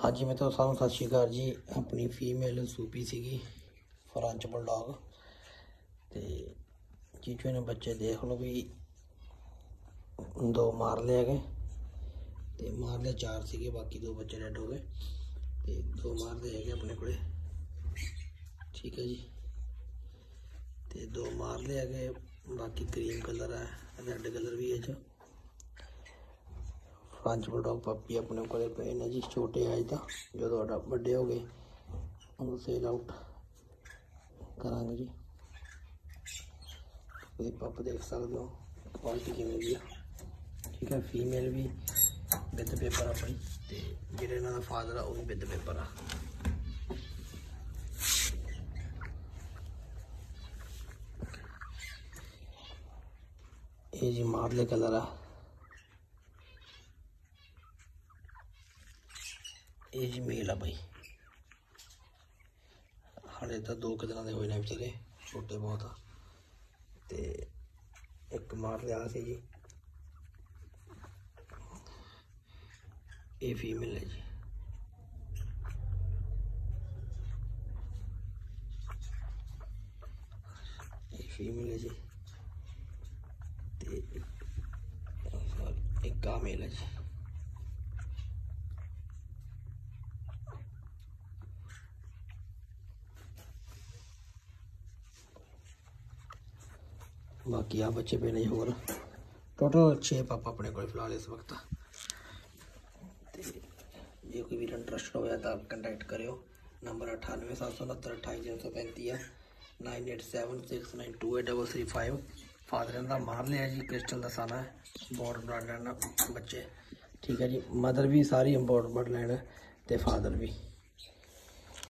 ਹਾਂਜੀ ਮੈਂ ਤੁਹਾਨੂੰ ਸਾਰਿਆਂ ਨੂੰ ਸਤਿ ਸ਼੍ਰੀ ਅਕਾਲ ਜੀ। ਆਪਣੀ ਫੀਮੇਲ ਸੂਪੀ ਸੀਗੀ ਫਰੰਚ ਬਲਡੌਗ ਤੇ ਜੀਜੂ ਨੇ ਬੱਚੇ ਦੇਖ ਲਓ ਵੀ ਦੋ ਮਾਰ ਲਏ ਹੈਗੇ ਤੇ ਮਾਰ ਲਏ ਚਾਰ ਸੀਗੇ, ਬਾਕੀ ਦੋ ਬੱਚੇ ਡੈਡ ਹੋ ਗਏ। ਤੇ ਦੋ ਮਾਰਦੇ ਹੈਗੇ ਆਪਣੇ ਕੋਲੇ। ਠੀਕ ਹੈ ਜੀ। ਤੇ ਦੋ ਮਾਰ ਲਏ ਹੈਗੇ, ਬਾਕੀ ਕਰੀਮ ਕਲਰ ਹੈ ਰੈੱਡ ਕਲਰ ਵੀ ਹੈ ਚ। फ्रांच बुलडॉग पप्पी अपने को जी छोटे आज तक जो थोड़ा बड़े हो गए सेल आउट करा जी ये पप देख सकते हो क्वालिटी कि मिली ठीक है फीमेल भी बिद पेपर अपनी तो जोड़े इन्हों का फादर आ भी बिद पेपर आ ये जी मारले कलर है ਇਹ ਜੀ ਮੇਲ ਆ ਬਾਈ ਹਾਲੇ ਤਾਂ ਦੋ ਕੁ ਦਿਨਾਂ ਦੇ ਹੋਏ ਨੇ ਵਿਚਾਰੇ ਛੋਟੇ ਬਹੁਤ ਆ ਤੇ ਇੱਕ ਮਾਰ ਲਿਆ ਸੀ ਜੀ ਇਹ ਫੀਮੇਲ ਹੈ ਜੀ ਇਹ ਫੀਮੇਲ ਹੈ ਜੀ ਤੇ ਇੱਕ ਆ ਮੇਲ ਹੈ ਜੀ बाकी आप बच्चे पे नहीं हो रहा टोटल छः पापा अपने को फ़िलहाल इस वक्त। जो कोई भी इंटरेस्ट हो तो आप कंटेक्ट करो नंबर अठानवे, सात सौ उनहत्तर अठाई तीन सौ पैंती है। Nine eight seven six nine two eight double three five father का मार लिया जी क्रिस्टल का है। बॉर्डर ब्रांड लैंड बच्चे। ठीक है जी मदर भी सारी इम्पोर्ट ब्लड लैंड है तो फादर भी।